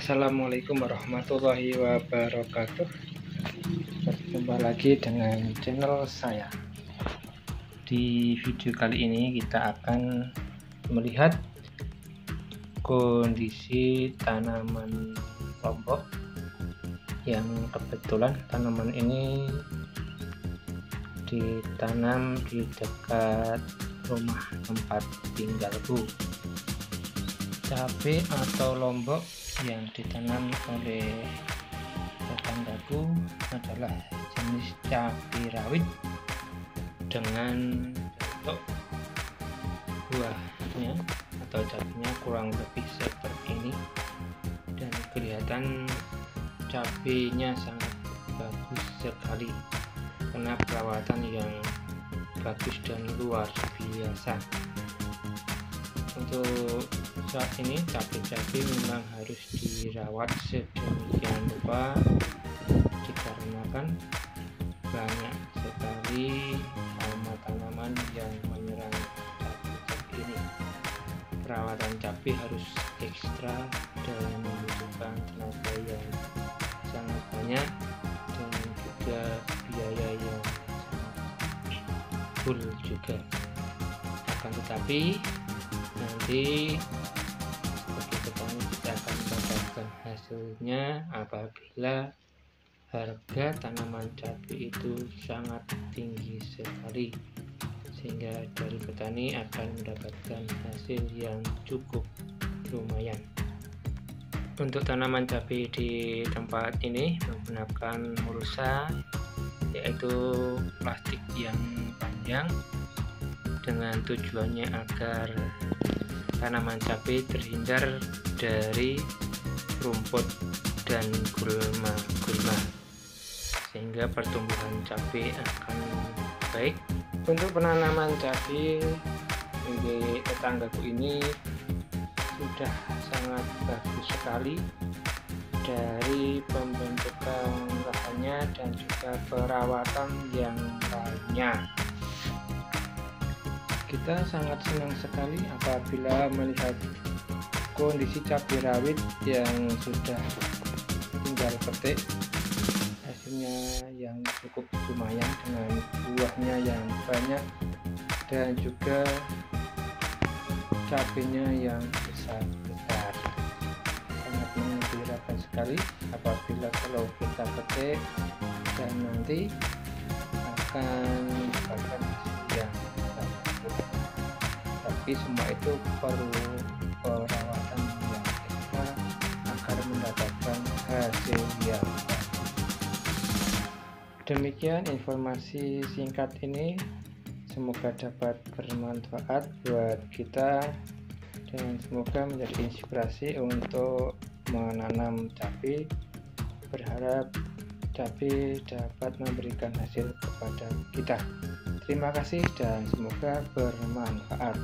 Assalamualaikum warahmatullahi wabarakatuh. Berjumpa lagi dengan channel saya. Di video kali ini kita akan melihat Kondisi tanaman lombok Yang kebetulan tanaman ini Ditanam di dekat rumah tempat tinggalku. Cabai atau lombok yang ditanam oleh tetanggaku adalah jenis cabai rawit dengan bentuk buahnya atau cabainya kurang lebih seperti ini. Dan kelihatan cabainya sangat bagus sekali karena perawatan yang bagus dan luar biasa. Untuk saat ini cabai-cabai memang harus dirawat sedemikian rupa dikarenakan banyak sekali hama tanaman yang menyerang cabai-cabai ini. Perawatan cabai harus ekstra dan membutuhkan tenaga yang sangat banyak dan juga biaya yang full juga. Akan tetapi nanti petani kita akan mendapatkan hasilnya apabila harga tanaman cabai itu sangat tinggi sekali sehingga dari petani akan mendapatkan hasil yang cukup lumayan. Untuk tanaman cabai di tempat ini menggunakan mulsa yaitu plastik yang panjang dengan tujuannya agar tanaman cabai terhindar dari rumput dan gulma-gulma. Sehingga pertumbuhan cabai akan baik. Untuk penanaman cabai di tetanggaku ini sudah sangat bagus sekali dari pembentukan lahannya dan juga perawatan yang lainnya kita sangat senang sekali apabila melihat kondisi cabai rawit yang sudah tinggal petik. Hasilnya yang cukup lumayan dengan buahnya yang banyak dan juga cabenya yang besar-besar. Sangat mengembirakan sekali apabila kalau kita petik dan nanti akan yang tapi semua itu perlu perawatan yang ekstra agar mendapatkan hasil yang demikian informasi singkat ini. Semoga dapat bermanfaat buat kita dan semoga menjadi inspirasi untuk menanam cabai berharap cabai dapat memberikan hasil kepada kita. Terima kasih dan semoga bermanfaat.